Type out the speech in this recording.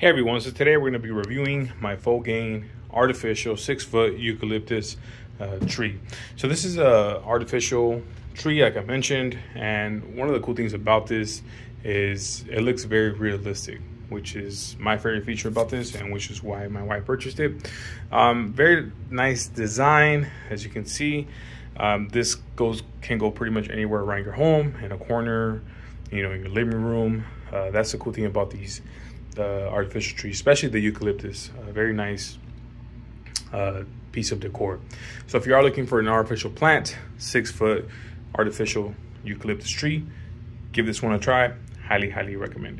Hey everyone, so today we're going to be reviewing my Fogein artificial six foot eucalyptus uh, tree. So this is a artificial tree like I mentioned and one of the cool things about this is it looks very realistic which is my favorite feature about this and which is why my wife purchased it. Um, very nice design as you can see. Um, this goes can go pretty much anywhere around your home in a corner, you know, in your living room. Uh, that's the cool thing about these the artificial tree, especially the eucalyptus. A very nice uh, piece of decor. So if you are looking for an artificial plant, six foot artificial eucalyptus tree, give this one a try. Highly, highly recommend it.